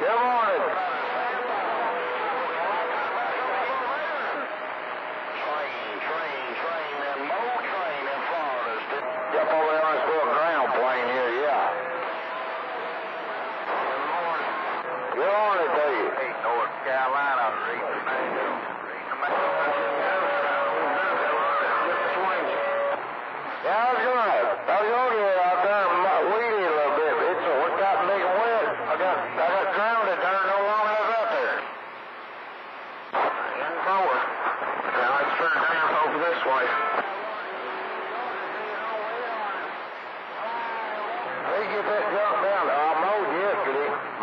Good morning.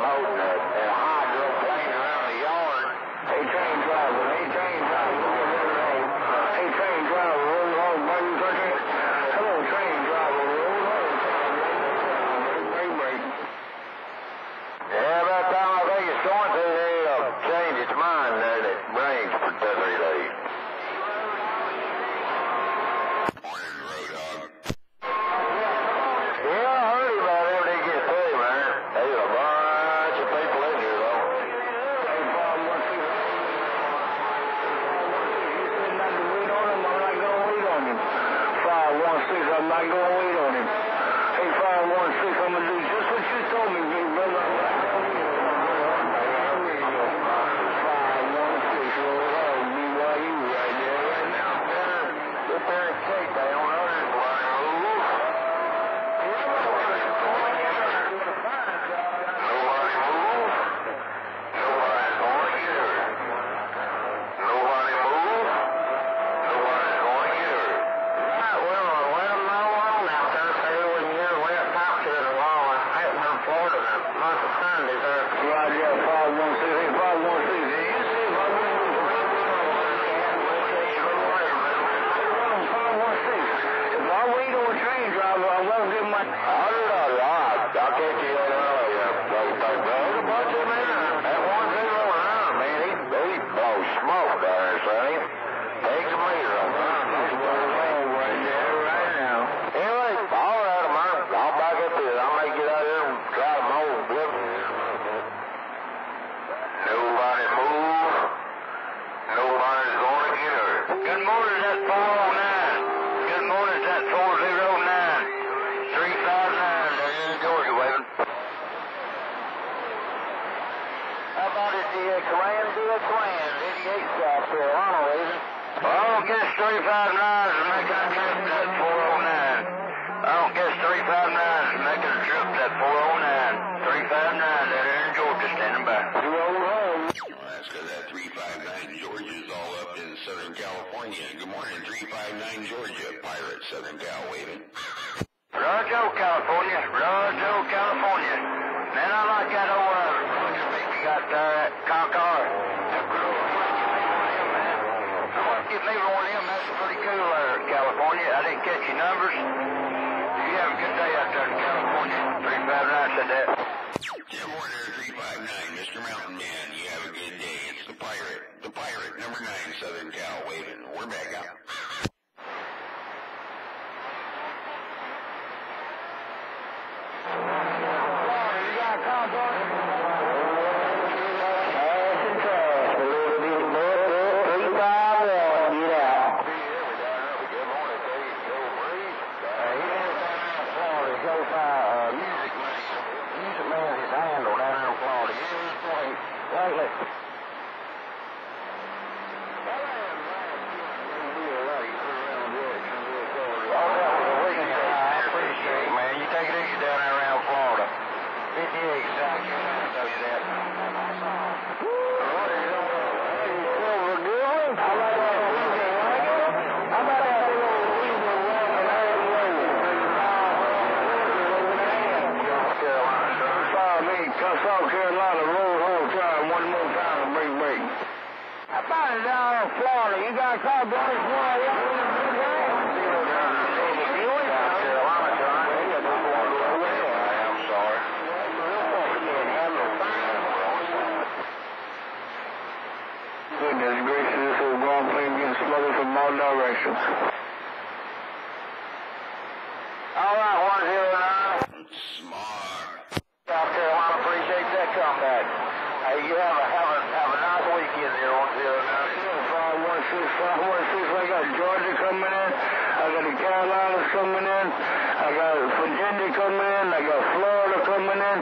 Yesterday. I'm not gonna wait on him. Hey, five one six. I'm gonna do just what you told me, big brother. I'm not gonna wait on him. Five one six. Roll out. Me while you right there right now. Get there and shake. They don't know this one. Nobody move. Nobody's going to get hurt. Nobody move. Nobody's going to get hurt. Right, well, let them know on out there. Say when you're way up top to the wall. I had in Florida the month of Sunday there. Right, yeah, 516. Hey, 516. Did you see if I If I wait on a train driver, I won't get my. All right, all right. I'll catch you later. There's a bunch of men. That one zero nine, man, he, he blows smoke there, sonny. Takes a meter on that. That's what I'm saying right there, right now. Anyway, all right, man. I'll back up here. I may get out here and try to mow a blip. Nobody move. Nobody's gonna get hurt. Good morning, that 409. Good morning, that 409. 359, they're in Georgia, waving. How about it, DX Land? DX Land, 88 South Carolina, waving. Well, I don't guess 359 is making a trip to that 409. I don't guess 359 is making a trip to that 409. 359, they're in Georgia, standing by. You old home. Well, that's because that 359 Georgia's all up in Southern California. Good morning, 359 Georgia, Pirate, Southern Cal, waving. Rojo, California. Rojo, California. Man, I like that old uh, looking beat you got there at Concar. That girl, I want to get me one of them. That's pretty cool there, California. I didn't catch your numbers. You have a good day out there in California. 359 said that. Morning, 359, Mr. Mountain Man. You have a good day. It's the Pirate. The Pirate, number 9, Southern Cal, waving. We're back out. You got a Concar? Man, you take it easy down there around Florida. 58 South Carolina, I tell you that. South Carolina, roll home, try one more time and break break. How down in Florida? You got a car going this way? South Carolina, John. I'm sorry. Goodness gracious, this old ground plane getting smothered from all directions. All right, 109. Smart. South Carolina, appreciate that comeback. Hey, you have a have a have a nice weekend there on zero nine. Five one six five one six. I got Georgia coming in. I got Carolinas coming in. I got Virginia coming in. I got Florida coming in.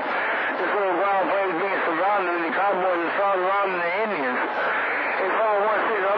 This little ground plane's being surrounded. And the Cowboys are surrounding the Indians. Hey, five one six.